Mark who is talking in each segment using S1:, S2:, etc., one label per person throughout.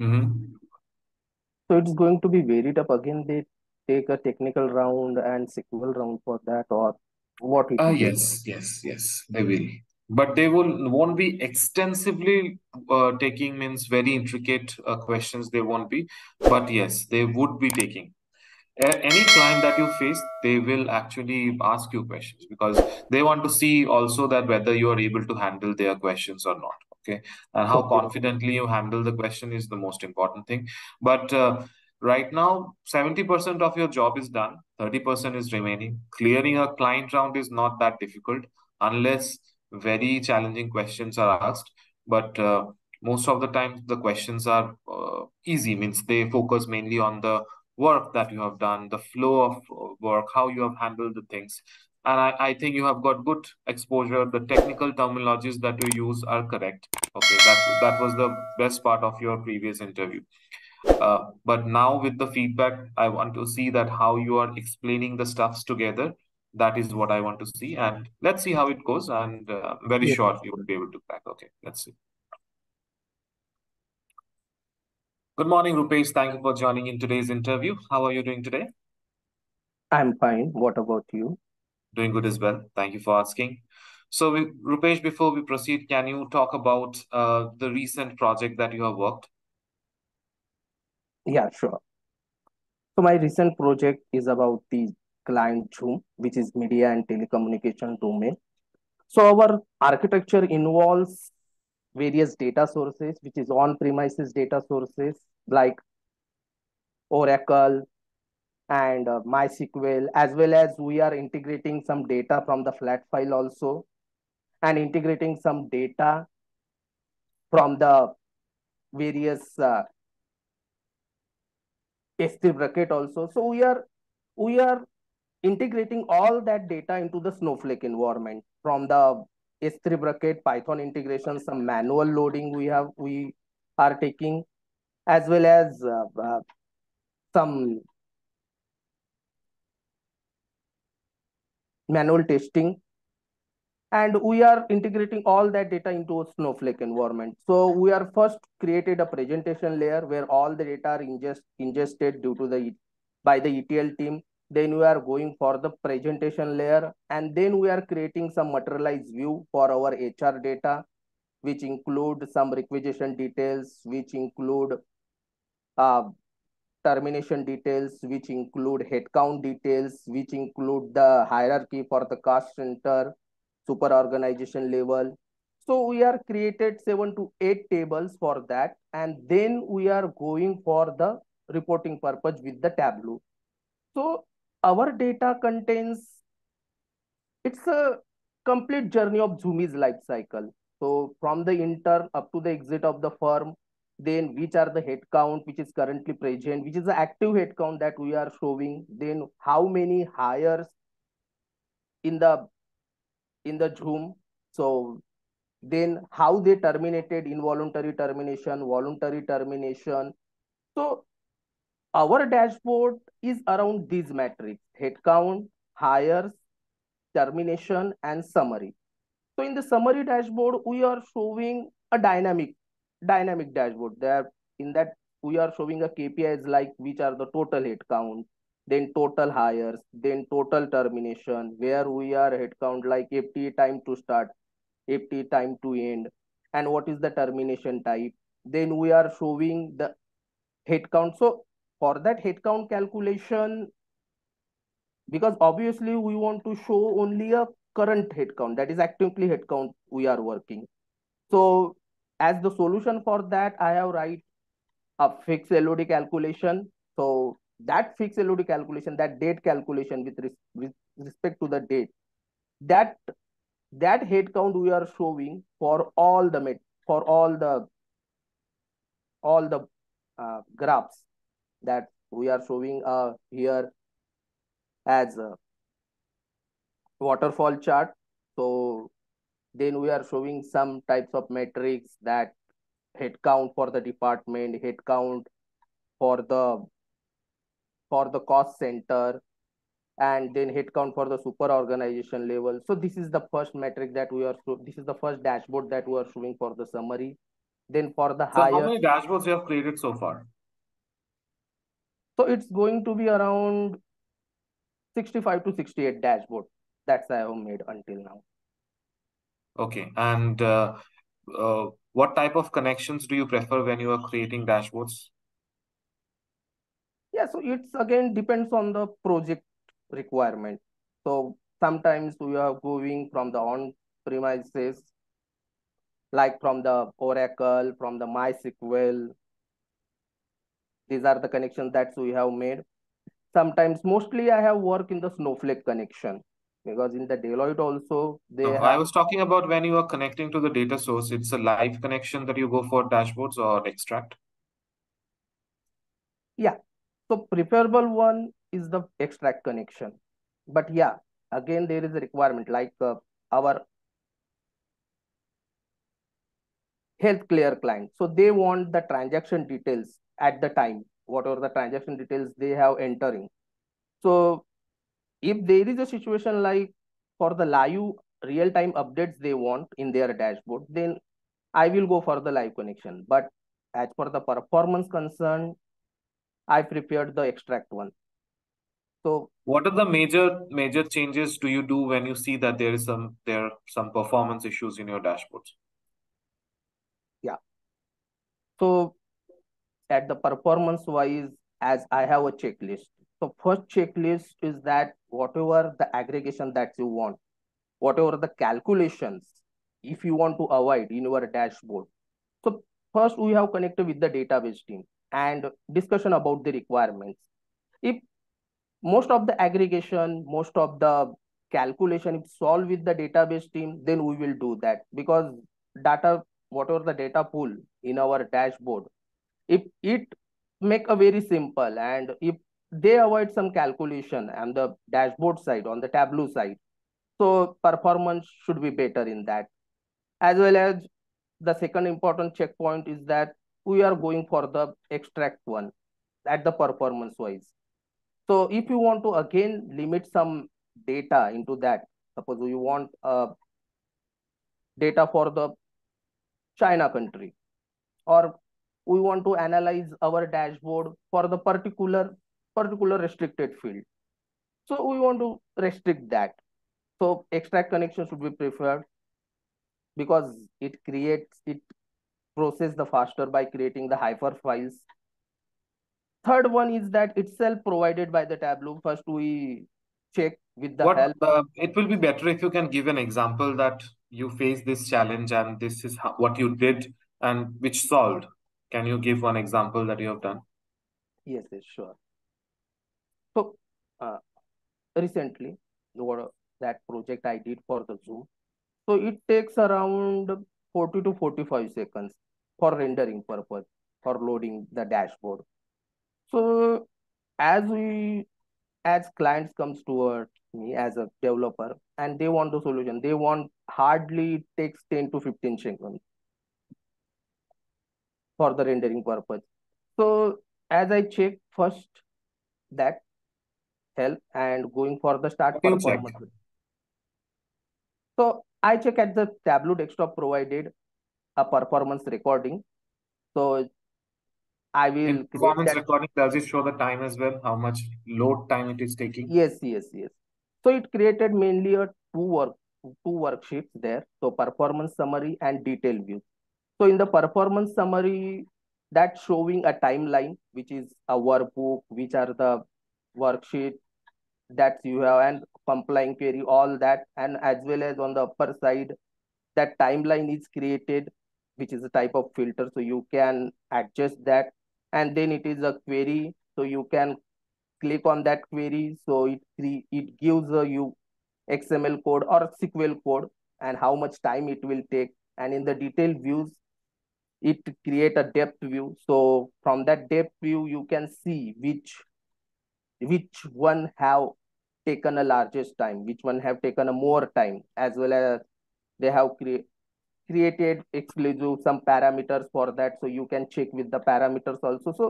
S1: Mm-hmm.
S2: So it's going to be varied up Again, they take a technical round and SQL round for that, or what it
S1: Uh, yes, yes, yes, they will. But they will won't be extensively uh, taking means very intricate uh, questions. They won't be, but yes, they would be taking. Any client that you face, they will actually ask you questions because they want to see also that whether you are able to handle their questions or not. Okay, and how
S2: Okay.
S1: confidently you handle the question is the most important thing. But uh, right now, 70% of your job is done, 30% is remaining. Clearing a client round is not that difficult unless very challenging questions are asked. But uh, most of the time, the questions are uh, easy, means they focus mainly on the work that you have done, the flow of uh, work, how you have handled the things. And I, I think you have got good exposure. The technical terminologies that you use are correct. Okay, that that was the best part of your previous interview. Uh, but now with the feedback, I want to see that how you are explaining the stuffs together. That is what I want to see, and let's see how it goes. And uh, very
S2: Yes.
S1: sure you will be able to crack. Okay, let's see. Good morning, Rupesh. Thank you for joining in today's interview. How are you doing today?
S2: I'm fine. What about you?
S1: Doing good as well. Thank you for asking. So, we, Rupesh, before we proceed, can you talk about uh, the recent project that you have worked?
S2: Yeah, sure. So my recent project is about the client Zoom, which is media and telecommunication domain. So our architecture involves various data sources, which is on-premises data sources like Oracle and uh, MySQL, as well as we are integrating some data from the flat file also, and integrating some data from the various uh, S3 bucket also. So we are we are integrating all that data into the Snowflake environment from the S3 bucket, Python integration, some manual loading we have we are taking, as well as uh, uh, some manual testing. And we are integrating all that data into a Snowflake environment. So we are first created a presentation layer where all the data are ingest, ingested due to the by the ETL team then we are going for the presentation layer and then we are creating some materialized view for our hr data which include some requisition details which include uh, termination details which include headcount details which include the hierarchy for the cost center super organization level so we are created seven to eight tables for that and then we are going for the reporting purpose with the tableau so our data contains it's a complete journey of Zoomi's life cycle. So from the intern up to the exit of the firm, then which are the headcount which is currently present, which is the active headcount that we are showing, then how many hires in the in the Zoom. So then how they terminated involuntary termination, voluntary termination. So our dashboard is around these metrics, headcount, hires, termination, and summary. So in the summary dashboard, we are showing a dynamic, dynamic dashboard. There in that we are showing a KPIs like which are the total headcount, then total hires, then total termination, where we are headcount like FT time to start, FT time to end, and what is the termination type. Then we are showing the headcount. So for that headcount calculation, because obviously we want to show only a current headcount, that is actively headcount we are working. So as the solution for that, I have write a fixed LOD calculation. So that fixed LOD calculation, that date calculation with, res with respect to the date, that that headcount we are showing for all the met for all the all the uh, graphs that we are showing uh, here as a waterfall chart. So then we are showing some types of metrics that head count for the department, head count for the for the cost center, and then head count for the super organization level. So this is the first metric that we are this is the first dashboard that we are showing for the summary. Then for the
S1: so
S2: higher.
S1: how many dashboards you have created so far?
S2: So it's going to be around 65 to 68 dashboard. That's I have made until now.
S1: Okay. And uh, uh, what type of connections do you prefer when you are creating dashboards?
S2: Yeah, so it's again depends on the project requirement. So sometimes we are going from the on premises, like from the Oracle, from the MySQL. These are the connections that we have made. Sometimes, mostly I have worked in the Snowflake connection because in the Deloitte also they
S1: No,
S2: have...
S1: I was talking about when you are connecting to the data source, it's a live connection that you go for dashboards or extract?
S2: Yeah, so preferable one is the extract connection. But yeah, again, there is a requirement like uh, our healthcare client. So they want the transaction details at the time, whatever the transaction details they have entering. So if there is a situation like for the live real-time updates they want in their dashboard, then I will go for the live connection. But as for the performance concern, I prepared the extract one. So
S1: what are the major major changes do you do when you see that there is some there are some performance issues in your dashboards?
S2: Yeah. So at the performance wise, as I have a checklist. So first checklist is that whatever the aggregation that you want, whatever the calculations, if you want to avoid in your dashboard. So first we have connected with the database team and discussion about the requirements. If most of the aggregation, most of the calculation if solved with the database team, then we will do that because data, whatever the data pool in our dashboard, if it make a very simple and if they avoid some calculation on the dashboard side, on the Tableau side, so performance should be better in that. As well as the second important checkpoint is that we are going for the extract one at the performance wise. So if you want to again limit some data into that, suppose you want uh, data for the China country, or we want to analyze our dashboard for the particular particular restricted field. So we want to restrict that. So extract connection should be preferred because it creates it process the faster by creating the hyper files. Third one is that itself provided by the Tableau. First, we check with the
S1: what,
S2: help.
S1: Uh, it will be better if you can give an example that you face this challenge and this is how, what you did and which solved. Can you give one example that you have done?
S2: Yes, yes, sure. So, uh, recently, what that project I did for the Zoom. So it takes around 40 to 45 seconds for rendering purpose, for loading the dashboard. So as we, as clients comes towards me as a developer and they want the solution, they want hardly takes 10 to 15 seconds for the rendering purpose. So as I check first that help and going for the start performance. So I check at the Tableau desktop provided a performance recording. So I will
S1: performance recording, does it show the time as well? How much load time it is taking?
S2: Yes, yes, yes. So it created mainly a two work two worksheets there. So performance summary and detail view. So in the performance summary, that's showing a timeline, which is a workbook, which are the worksheet that you have and compiling query, all that. And as well as on the upper side, that timeline is created, which is a type of filter. So you can adjust that. And then it is a query. So you can click on that query. So it, it gives you XML code or SQL code and how much time it will take. And in the detailed views, it create a depth view. So from that depth view, you can see which which one have taken a largest time, which one have taken a more time, as well as they have cre created exclusive some parameters for that. So you can check with the parameters also. So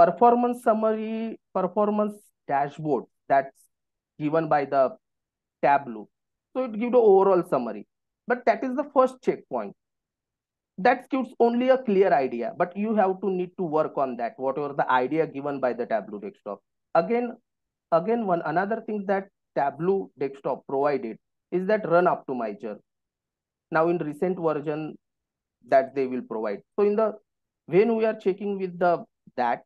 S2: performance summary, performance dashboard that's given by the Tableau. So it gives the overall summary. But that is the first checkpoint. that gives only a clear idea, but you have to need to work on that, whatever the idea given by the Tableau desktop. Again, again, one another thing that Tableau desktop provided is that run optimizer. Now in recent version that they will provide. So in the when we are checking with the that,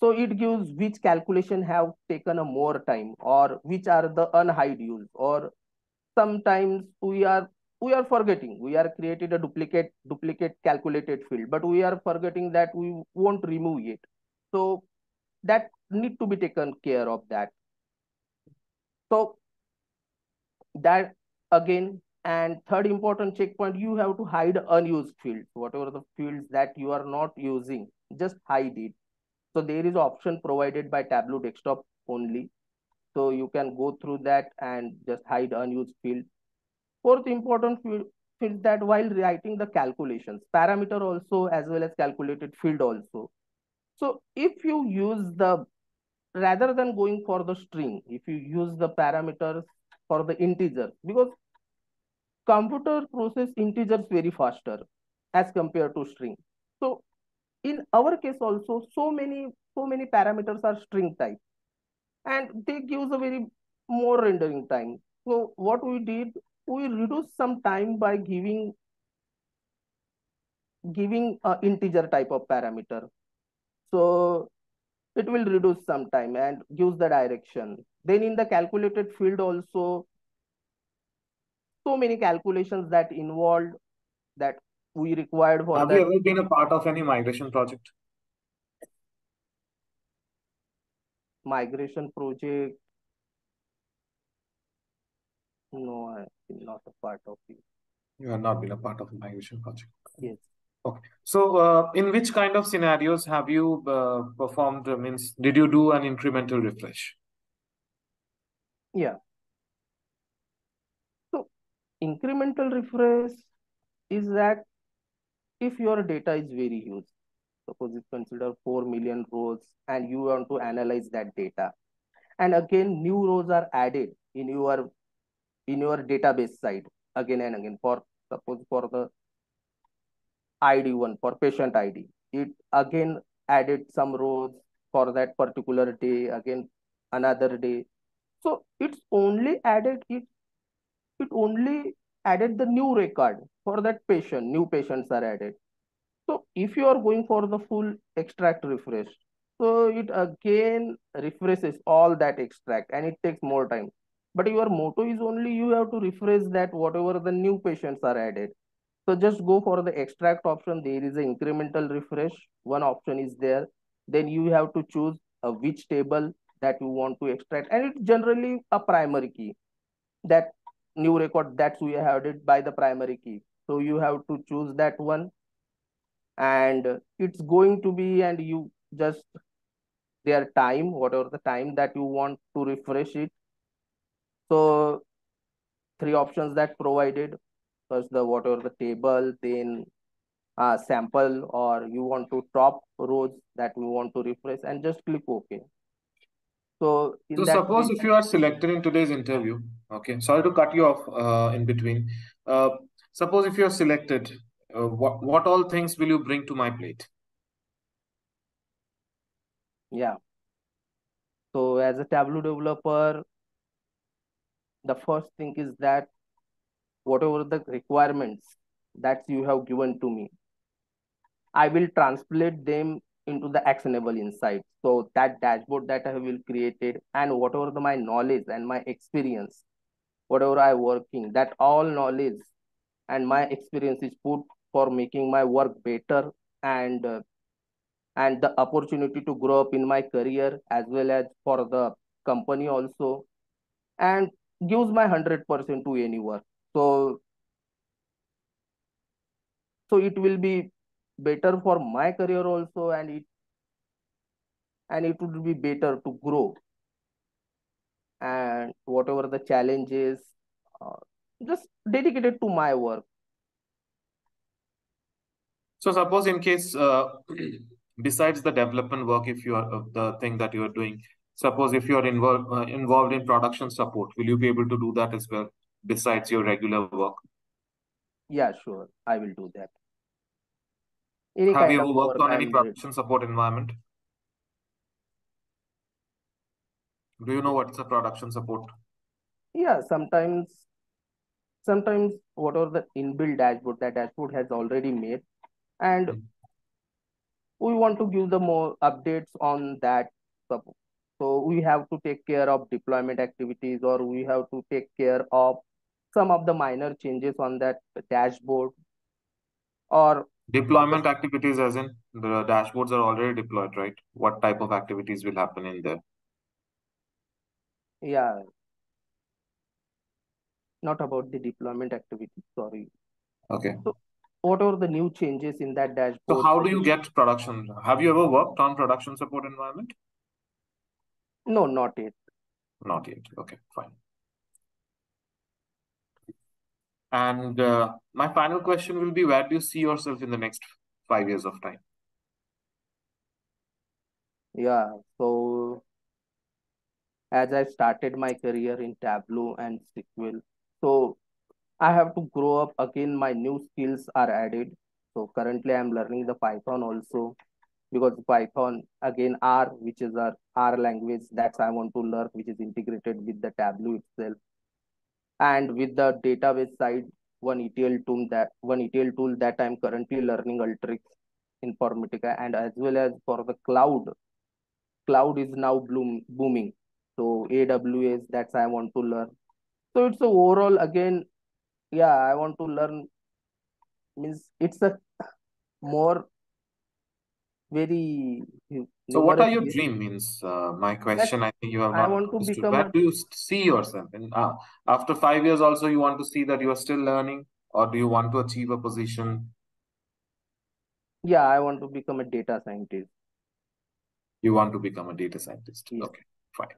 S2: so it gives which calculation have taken a more time or which are the unhide use or sometimes we are we are forgetting we are created a duplicate duplicate calculated field but we are forgetting that we won't remove it so that need to be taken care of that. So that again and third important checkpoint you have to hide unused fields whatever the fields that you are not using just hide it. So there is option provided by tableau desktop only. So you can go through that and just hide unused field. Fourth important field is that while writing the calculations parameter also as well as calculated field also. So if you use the rather than going for the string, if you use the parameters for the integer, because computer process integers very faster as compared to string. So in our case also, so many, so many parameters are string type and they gives a very more rendering time. So what we did, we reduce some time by giving giving a integer type of parameter. So it will reduce some time and gives the direction. Then in the calculated field also, so many calculations that involved that we required for
S1: Have
S2: that.
S1: you ever been a part of any migration project?
S2: Migration project. No, I'm not a part of it.
S1: You have not been a part of a migration project.
S2: Yes.
S1: Okay. So, uh, in which kind of scenarios have you uh, performed? Uh, means, did you do an incremental refresh?
S2: Yeah. So, incremental refresh is that if your data is very huge, suppose you consider 4 million rows and you want to analyze that data, and again, new rows are added in your in your database side again and again for suppose for the ID one for patient ID. It again added some rows for that particular day, again another day. So it's only added it it only added the new record for that patient, new patients are added. So if you are going for the full extract refresh, so it again refreshes all that extract and it takes more time. But your motto is only you have to refresh that whatever the new patients are added. So just go for the extract option. There is an incremental refresh. One option is there. Then you have to choose a which table that you want to extract. And it's generally a primary key. That new record that we have it by the primary key. So you have to choose that one. And it's going to be, and you just their time, whatever the time that you want to refresh it. So three options that provided first the whatever the table, then uh, sample, or you want to top rows that we want to refresh and just click OK. So,
S1: so suppose if you are selected in today's interview, okay, sorry to cut you off uh, in between. Uh, suppose if you are selected, uh, what, what all things will you bring to my plate?
S2: Yeah. So as a Tableau developer, the first thing is that whatever the requirements that you have given to me, I will translate them into the actionable insights. So that dashboard that I will created and whatever the, my knowledge and my experience, whatever I working, that all knowledge and my experience is put for making my work better and uh, and the opportunity to grow up in my career as well as for the company also and gives my 100% to any work so so it will be better for my career also and it and it would be better to grow. And whatever the challenges uh, just dedicated to my work.
S1: So suppose in case uh, besides the development work if you are uh, the thing that you are doing suppose if you are involved uh, involved in production support will you be able to do that as well besides your regular work
S2: yeah, sure. I will do that. any
S1: Have you ever worked
S2: work
S1: on any production support environment? Do you know what's a production support?
S2: yeah sometimes sometimes what are the inbuilt dashboard that dashboard has already made and
S1: Mm.
S2: we want to give the more updates on that support so we have to take care of deployment activities or we have to take care of some of the minor changes on that dashboard or
S1: Deployment activities, as in the dashboards are already deployed, right? What type of activities will happen in there?
S2: yeah not about the deployment activity sorry
S1: Okay.
S2: so what are the new changes in that dashboard?
S1: So how do you get production? Have you ever worked on production support environment?
S2: no not yet
S1: Not yet. Okay, fine. And uh, my final question will be, where do you see yourself in the next five years of time?
S2: yeah so as I started my career in Tableau and SQL. So I have to grow up again. My new skills are added. So currently I'm learning the Python also because Python again R, which is our R language that's I want to learn, which is integrated with the Tableau itself. And with the database side, one ETL tool that one ETL tool that I'm currently learning Alteryx Informatica, and as well as for the cloud, cloud is now bloom, booming. So aws that's i want to learn. So it's a overall again yeah i want to learn. Means it's a more very
S1: So what are your dream means? Uh, my question, I think you have
S2: i
S1: not
S2: want to
S1: understood.
S2: become
S1: Where
S2: a
S1: do you see yourself? And uh, after five years also, you want to see that you are still learning, or do you want to achieve a position?
S2: yeah i want to become a data scientist
S1: You want to become a data scientist.
S2: yes
S1: Okay, fine.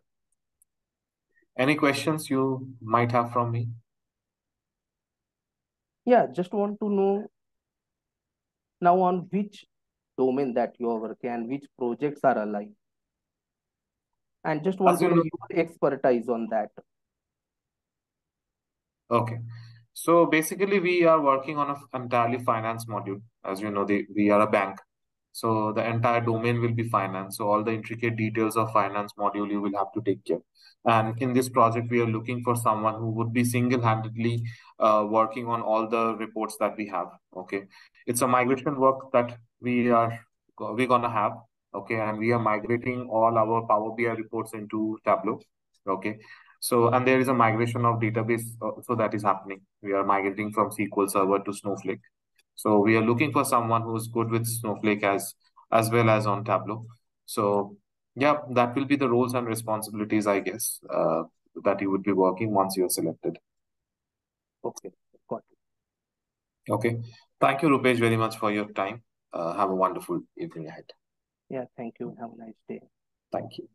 S1: Any questions you might have from me?
S2: yeah just want to know now on which domain that you are working and which projects are aligned and just want
S1: As
S2: to
S1: you
S2: know
S1: know,
S2: your expertise on that
S1: okay. So basically, we are working on a entirely finance module. As you know, the, we are a bank. So the entire domain will be finance. So all the intricate details of finance module you will have to take care. And in this project, we are looking for someone who would be single-handedly uh, working on all the reports that we have. Okay, it's a migration work that we are we're gonna have. Okay, and we are migrating all our Power BI reports into Tableau. Okay, so and there is a migration of database so that is happening. We are migrating from SQL Server to Snowflake. So we are looking for someone who's good with Snowflake as as well as on Tableau. So yeah, that will be the roles and responsibilities, I guess, uh, that you would be working once you're selected.
S2: okay got it
S1: Okay. Thank you, Rupesh, very much for your time. Uh, have a wonderful evening ahead.
S2: yeah thank you have a nice day
S1: Thank you.